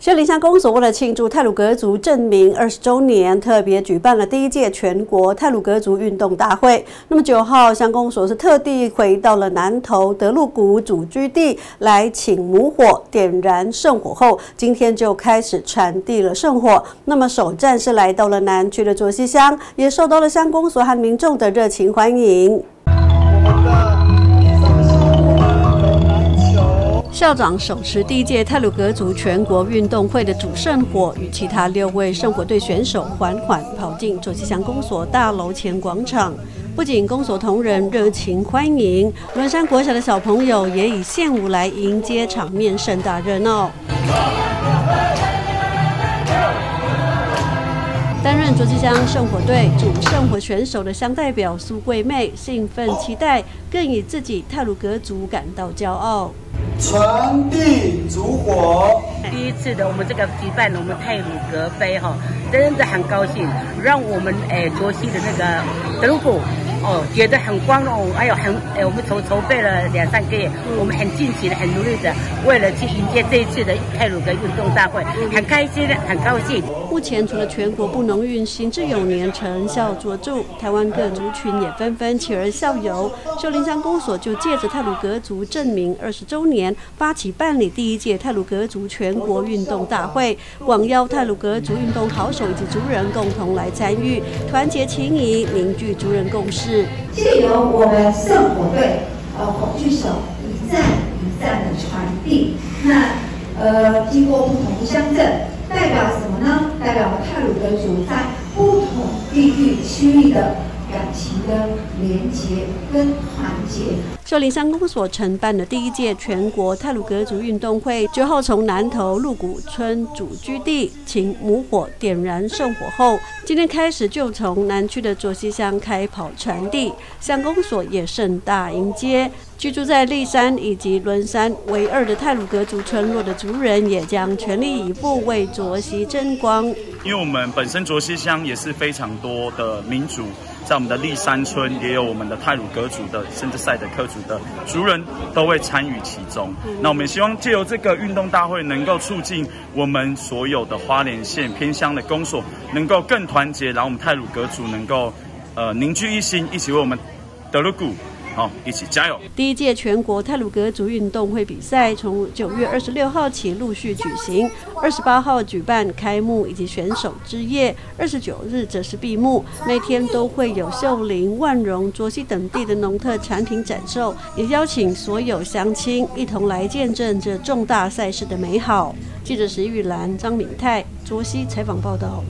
秀林乡公所为了庆祝泰鲁格族证明二十周年，特别举办了第一届全国泰鲁格族运动大会。那么九号，乡公所是特地回到了南投德禄谷祖居地，来请母火点燃圣火后，今天就开始传递了圣火。那么首站是来到了南区的卓溪乡，也受到了乡公所和民众的热情欢迎。校长手持第一届泰鲁格族全国运动会的主圣火，与其他六位圣火队选手缓缓跑进卓西乡公所大楼前广场。不仅公所同仁热情欢迎，轮山国小的小朋友也以献舞来迎接，场面盛大热闹。卓志乡圣火队主圣火选手的乡代表苏桂妹兴奋期待，更以自己泰鲁格族感到骄傲。传递烛火。第一次的我们这个举办我们泰鲁格杯哈，真的很高兴，让我们诶卓西的那个德鲁古哦觉得很光荣，哎呦很哎我们筹筹备了两三个月，我们很尽心的、很努力的，为了去迎接这一次的泰鲁格运动大会，很开心的，很高兴。目前除了全国布农运行之有年成效卓著，台湾各族群也纷纷起而效尤。秀林乡公所就借着泰鲁格族证明二十周年。发起办理第一届泰鲁格族全国运动大会，广邀泰鲁格族运动好手以及族人共同来参与，团结情谊，凝聚族人共识。借由我们圣火队呃火炬手一站一站的传递，那呃经过不同乡镇，代表什么呢？代表泰鲁格族在不同地域区域的。感情的连结跟团结。秀林乡公所承办的第一届全国泰鲁格族运动会，最后从南投鹿谷村祖居地请母火点燃圣火后，今天开始就从南区的卓溪乡开跑传递。乡公所也盛大迎接。居住在立山以及伦山唯二的泰鲁格族村落的族人，也将全力以赴为卓溪争光。因为我们本身卓溪乡也是非常多的民族，在我们的立山村也有我们的泰鲁格族的，甚至赛德克族的族人都会参与其中。那我们希望借由这个运动大会，能够促进我们所有的花莲县偏乡的公所能够更团结，然后我们泰鲁格族能够呃凝聚一心，一起为我们德鲁古。一起加油！第一届全国泰鲁格族运动会比赛从九月二十六号起陆续举行，二十八号举办开幕以及选手之夜，二十九日则是闭幕。每天都会有秀林、万荣、卓西等地的农特产品展售，也邀请所有乡亲一同来见证这重大赛事的美好。记者石玉兰、张敏泰、卓西采访报道。